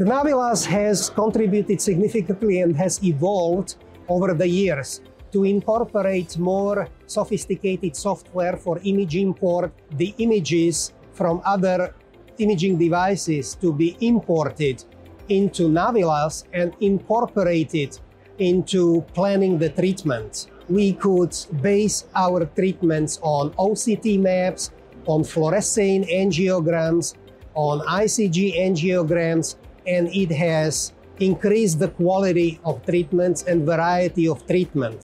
The Navilas has contributed significantly and has evolved over the years to incorporate more sophisticated software for image import, the images from other imaging devices to be imported into Navilas and incorporated into planning the treatment. We could base our treatments on OCT maps, on fluorescein angiograms, on ICG angiograms, and it has increased the quality of treatments and variety of treatments.